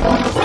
you